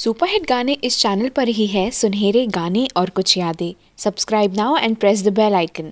Superhit गाने इस channel पर ही है। सुनहरे गाने और कुछ यादें। Subscribe now and press the bell icon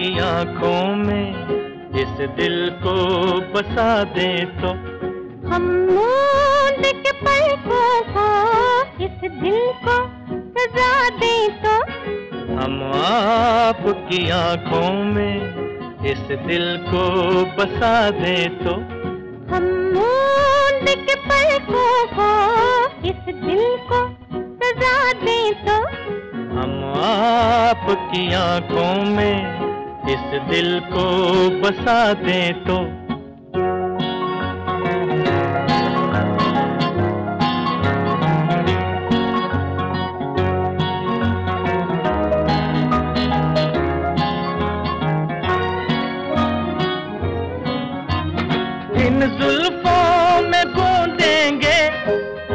आपकी आँखों में इस दिल को बसा दे तो। हम मूंद के पलकों को इस दिल को सजा दे तो। हम आपकी आँखों में इस दिल को बसा दे तो। हम मूंद के पलकों को इस दिल को सजा दे तो। हम आपकी आँखों में इस दिल को बसा दे तो जुल्फों में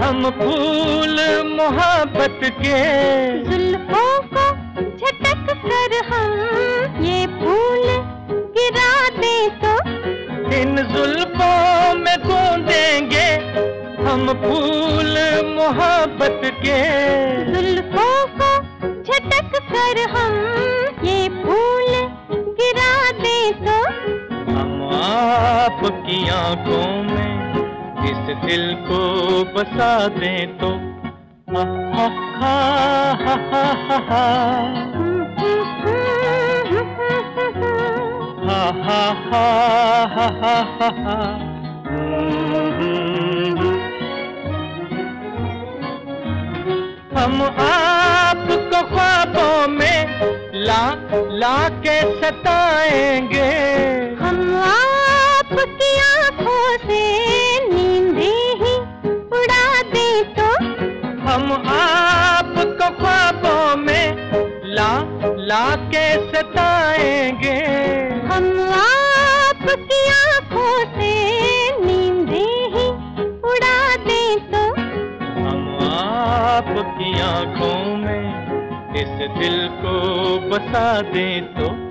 हम फूल मोहब्बत के। जुल्फों को झटक कर हम ये फूल गिरा दे तो इन जुल्फों में गूंदेंगे हम फूल मोहब्बत के। जुल्फों को झटक कर हम ये फूल गिरा दे तो हम आपकी आँखों में इस दिल को बसा दे तो हम आपको ख्वाबों में ला ला के सताएँगे। सताएँगे हम आपकी आँखों से नींदे ही उड़ा दे तो। हम आपकी आँखों में इस दिल को बसा दे तो।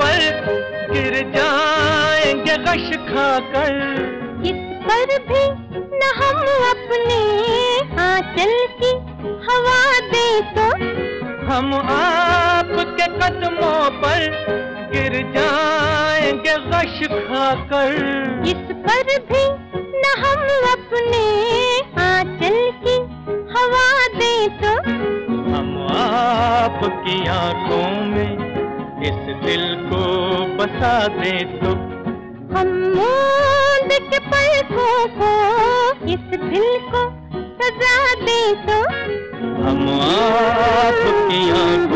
पर गिर जाएँगे गश खाकर। इस पर भी न हम अपने आंचल की हवा दे तो। हम आपके कदमों पर गिर जाएँगे गश खाकर। इस पर भी न हम अपने आंचल की हवा दे तो। हम आपकी आँखों में दिल को बसा दे तो। हम मूंद के पलकों को इस दिल को सजा दे तो। हम आपकी आँखों